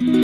you